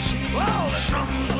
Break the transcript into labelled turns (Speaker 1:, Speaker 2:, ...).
Speaker 1: Oh. the drums